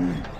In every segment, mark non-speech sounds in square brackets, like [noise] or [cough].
Mm-hmm.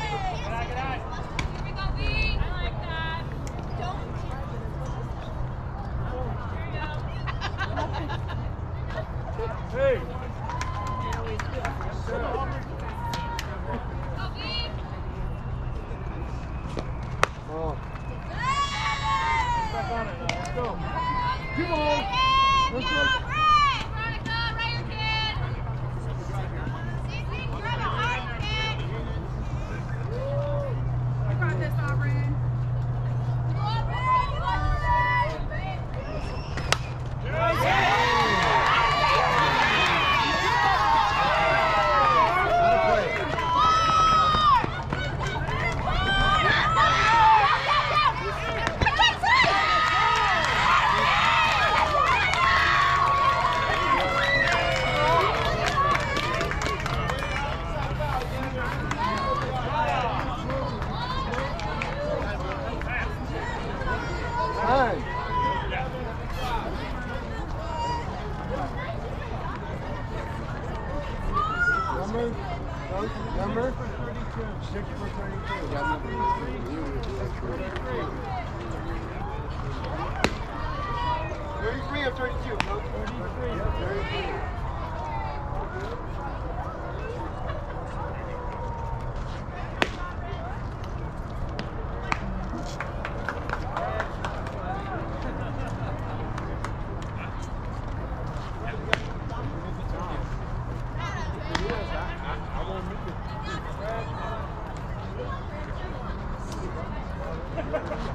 Ha ha ha!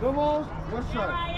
Come on, what's up?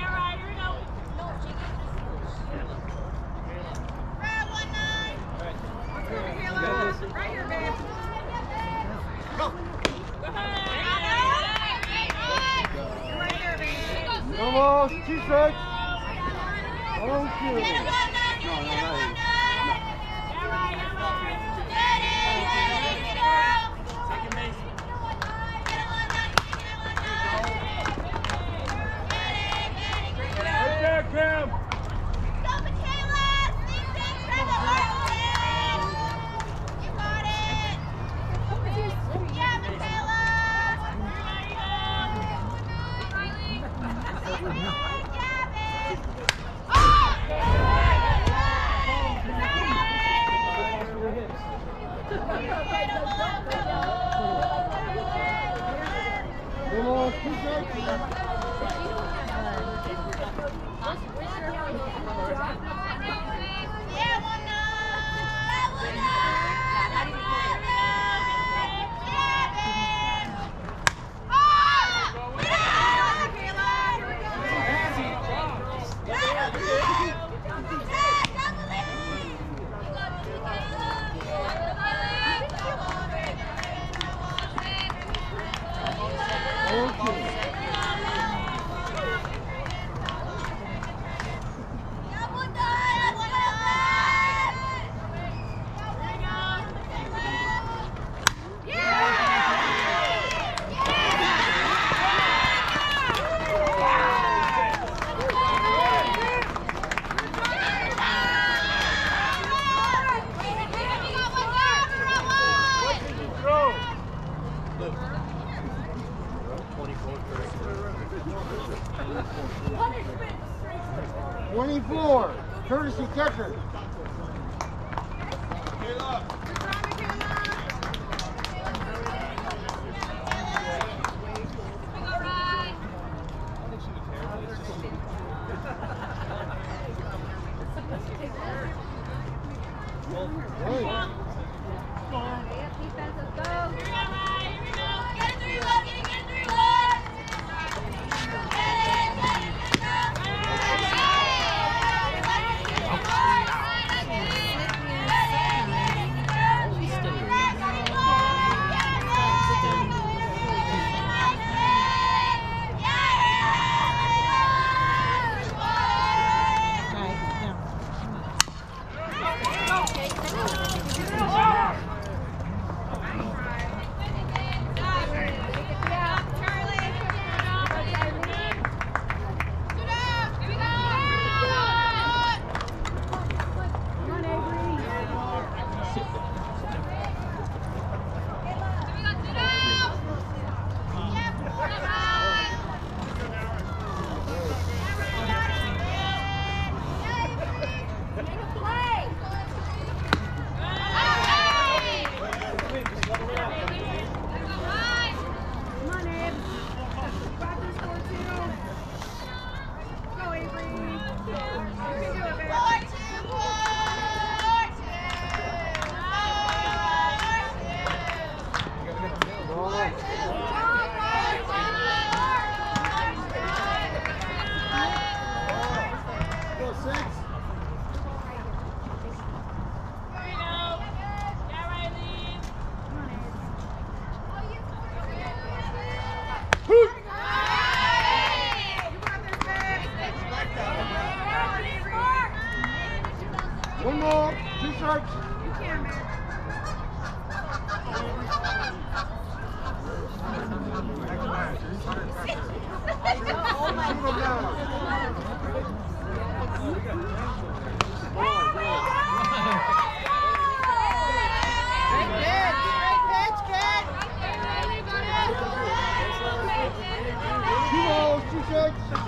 Alex.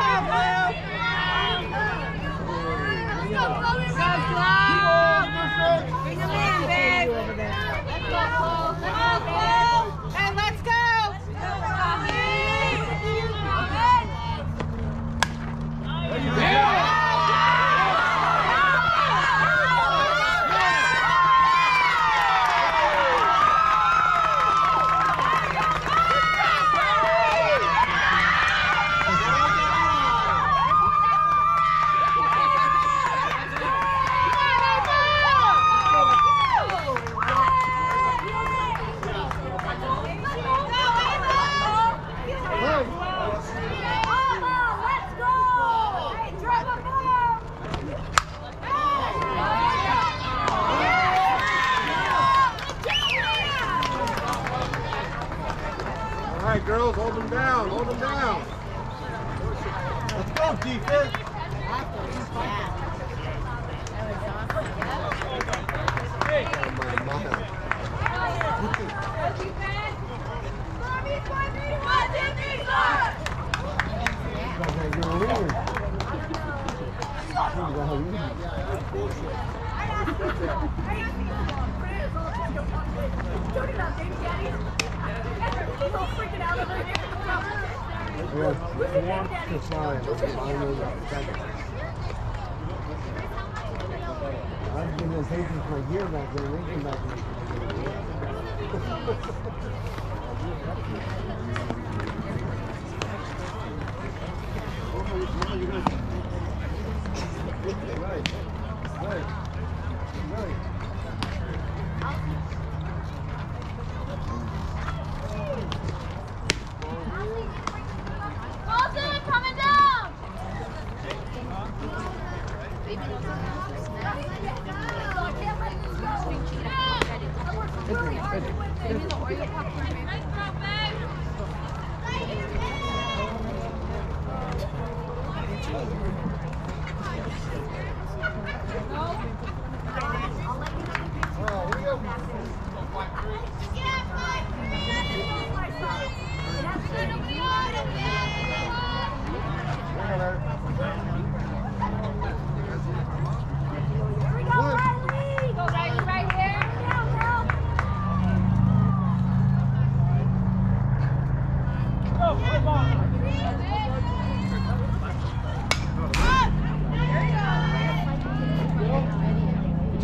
Bravo!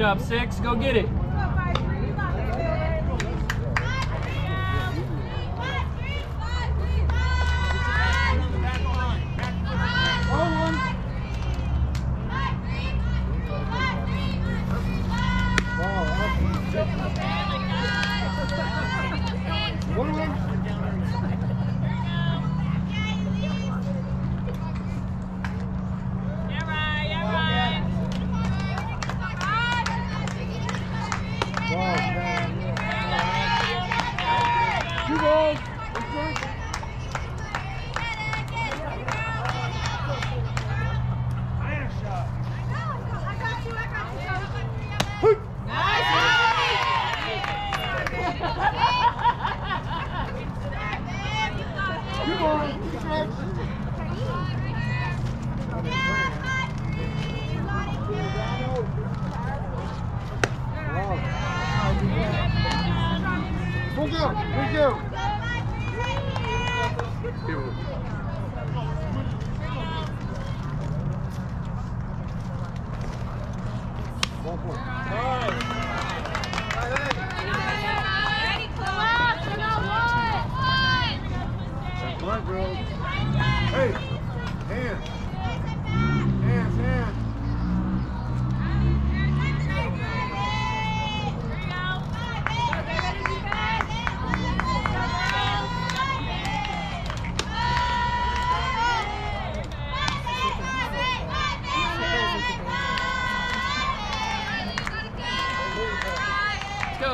Job, six. Go get it.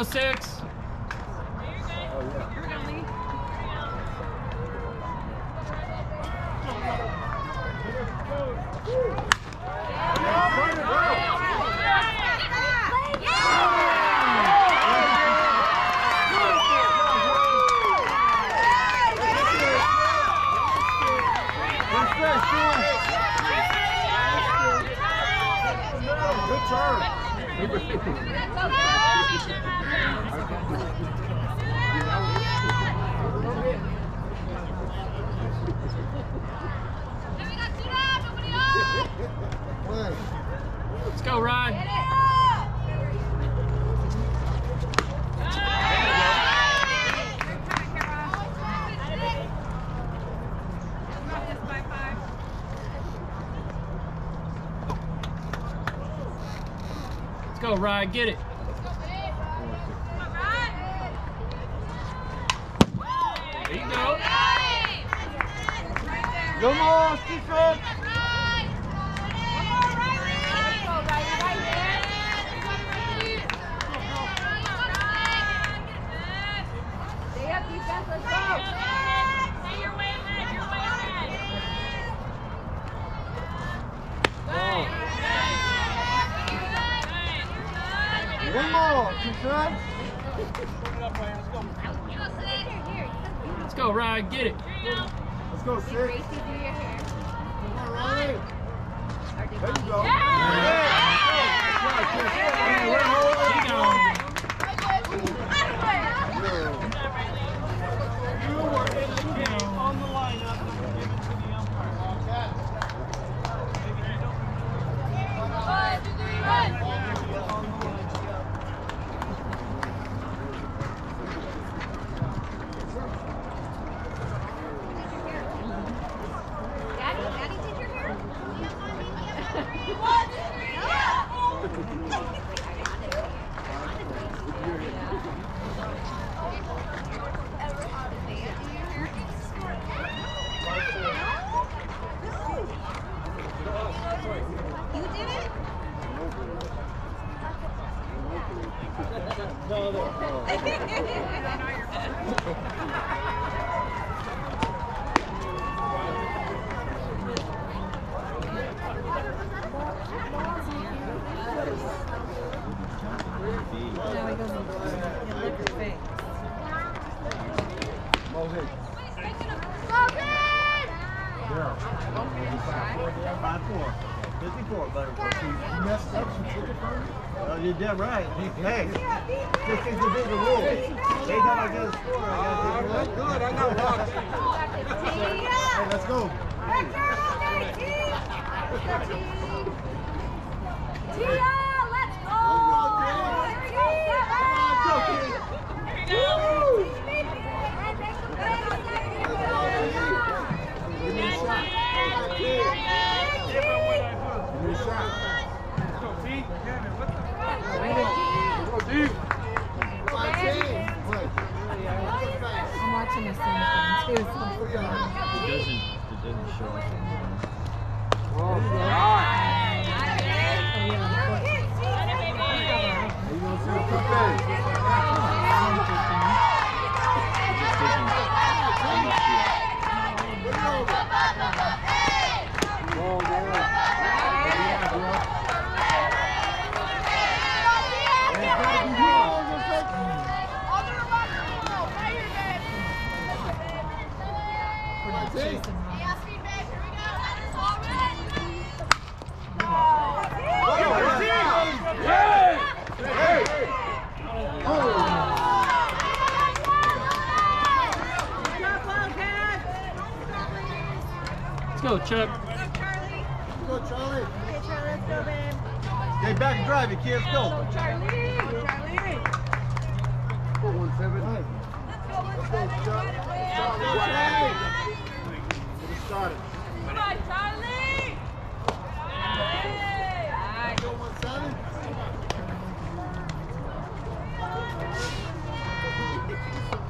606. Get it. 哎。go, Charlie. Okay, Charlie, let's go, man. Get back and drive, you kids. Go. Go, Charlie. Charlie. Go, 1-7. Right. Let's go, 1-7. Let's go, Charlie. Charlie, go, Charlie. Get it started. Come on, Charlie. Hey. Go, 1-7. Thank you.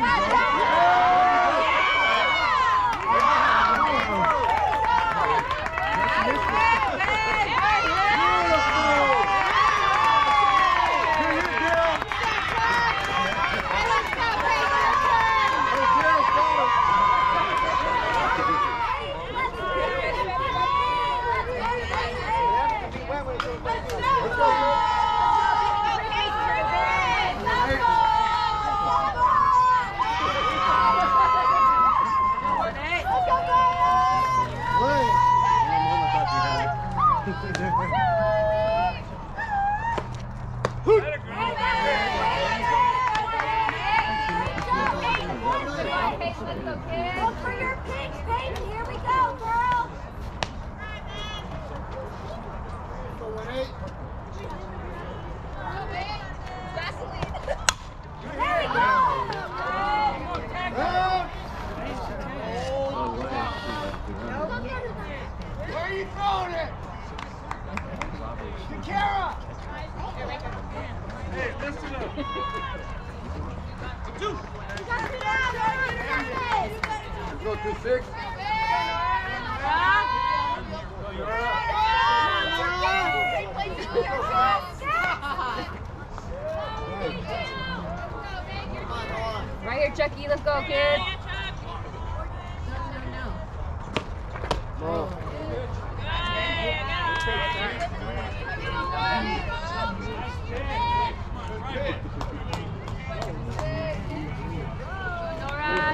Let's go!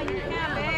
Yeah.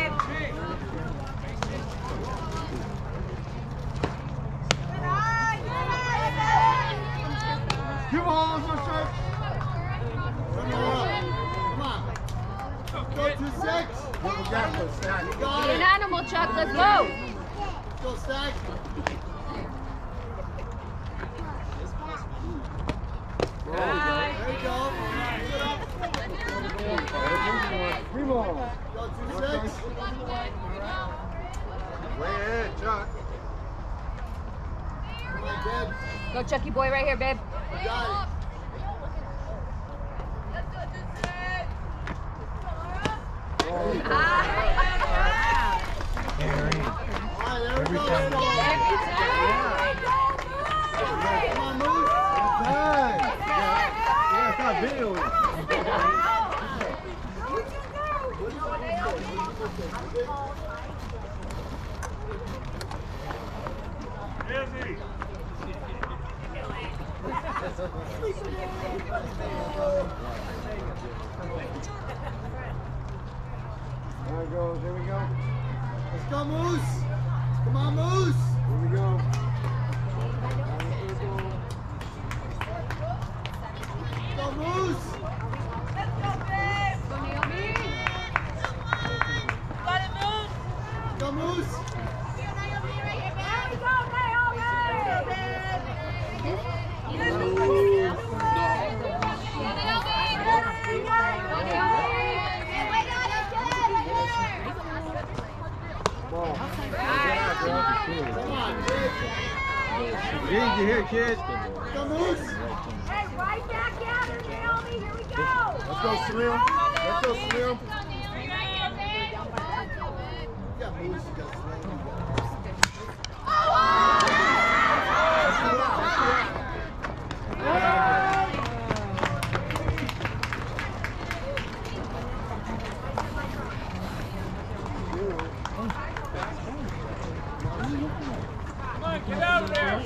Get out of there.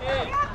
Hey,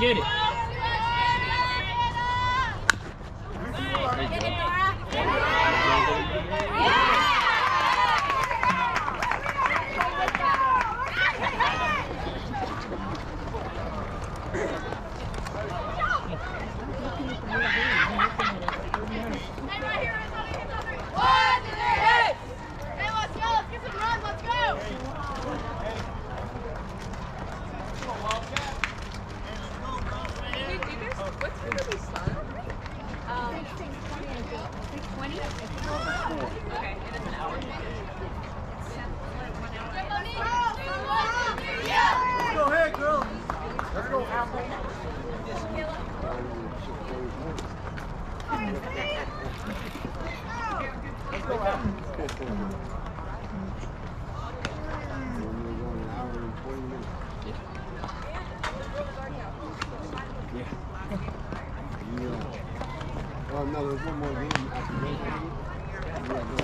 Get it. Let's go ahead, girl. Let's go, Apple. Let's go, Apple. Oh, no, there's one more game after this. Yeah,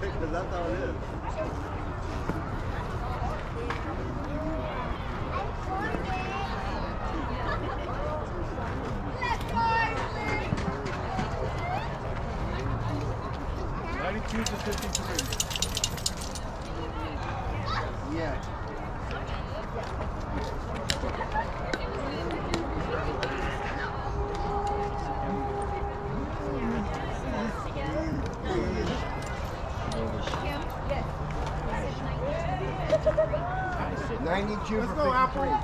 because that's how it is. Let's go, Apple.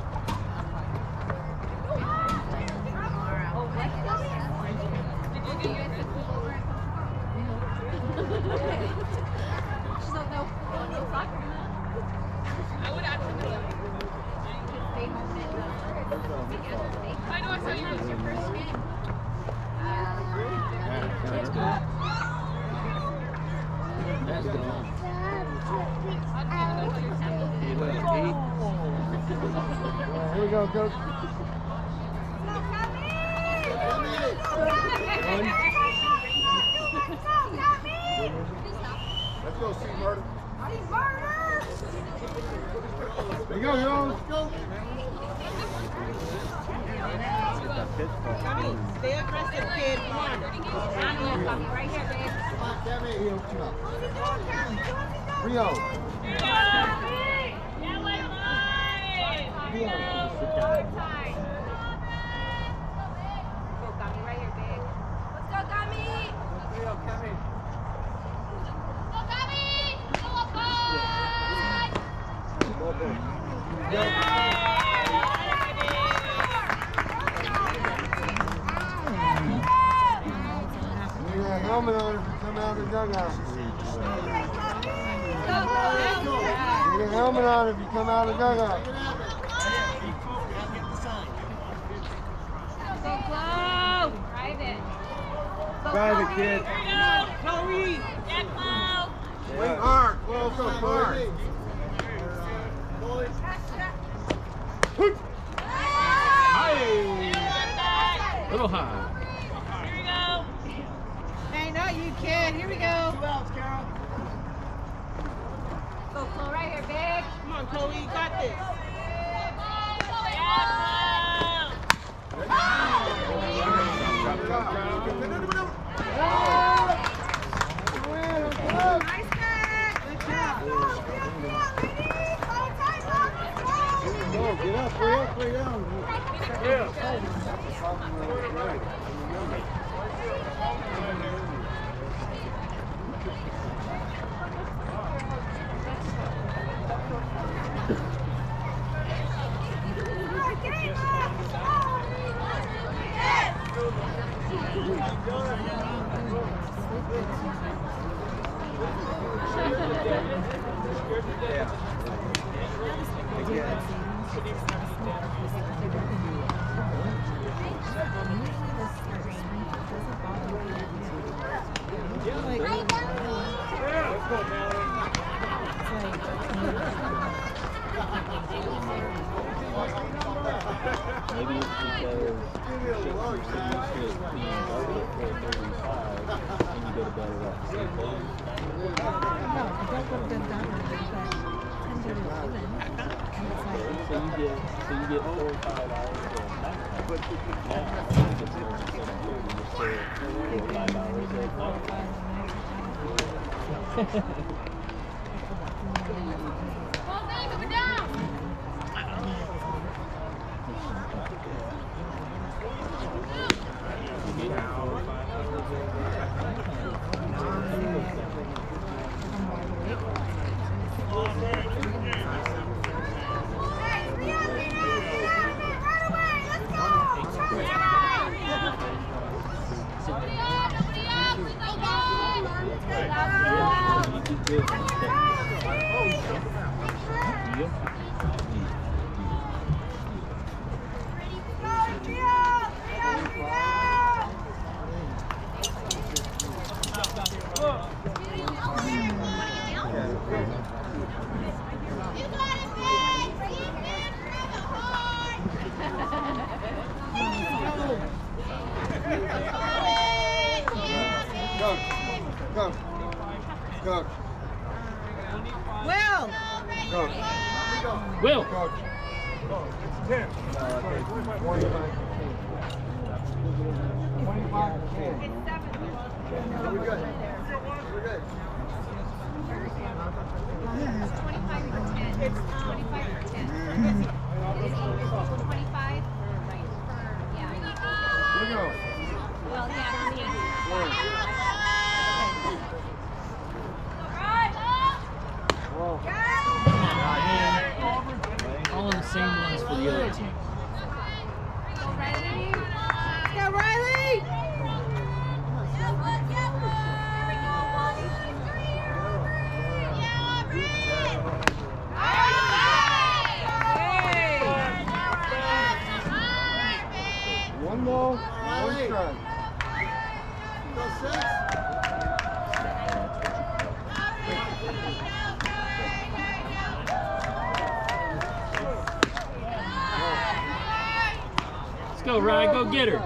go, Chloe. Right here, big. Come on, Chloe. You got this. Yeah. Oh. Up, hurry up, hurry. Yeah. Yeah. So you get four or five hours a night. But yeah, I think it's more instead you just stay four or five hours at night. [laughs] get her.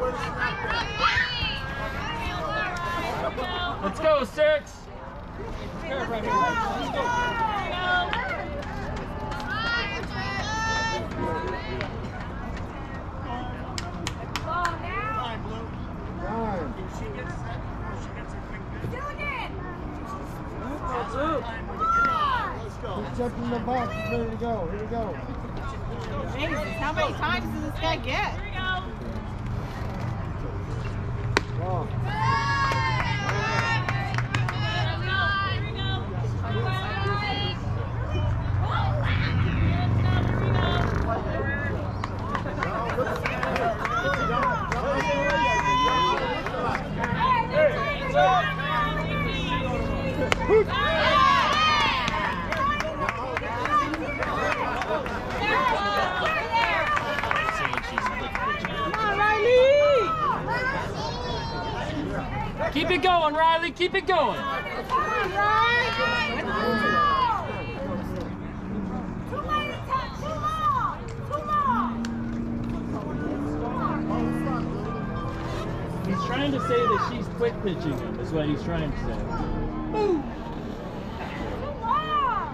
Let's go, six. Nine. He's checking the box. He's ready to go. Here we go. Jesus, how many times does this guy get? Ball.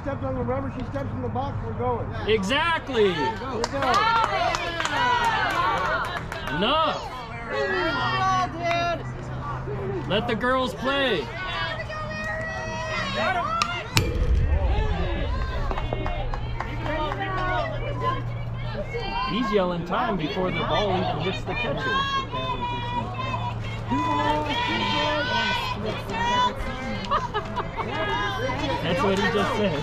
already. She stepped on the rubber. She steps in the box. We're going. Exactly. Here we go. Enough. Let the girls play. He's yelling time before the ball even hits the catcher. [laughs] That's what he just said.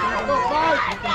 给我高一个